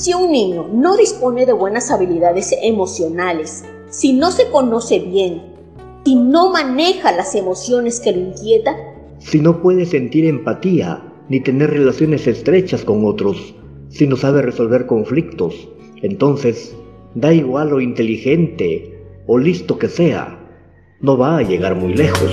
Si un niño no dispone de buenas habilidades emocionales, si no se conoce bien, si no maneja las emociones que lo inquietan, si no puede sentir empatía ni tener relaciones estrechas con otros, si no sabe resolver conflictos, entonces da igual lo inteligente o listo que sea, no va a llegar muy lejos.